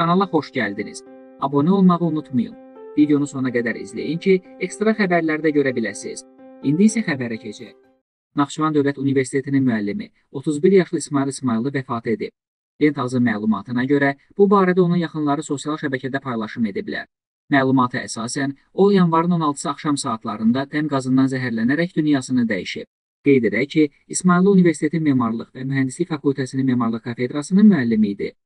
Kanala xoş gəldiniz. Abunə olmağı unutmayın. Videonu sona qədər izləyin ki, ekstra xəbərləri də görə biləsiniz. İndi isə xəbərə keçək. Naxçıvan Dövlət Universitetinin müəllimi 31 yaşlı İsmail İsmayıllı vəfat edib. Lentazın məlumatına görə, bu barədə onun yaxınları sosial şəbəkədə paylaşım ediblər. Məlumata əsasən, o yanvarın 16-sı axşam saatlarında təm qazından zəhərlənərək dünyasını dəyişib. Qeyd edək ki, İsmayıllı Universitetin Memarlıq və Mühəndislik Fakültəsinin Memarlıq kafedrasının müəllimi idi.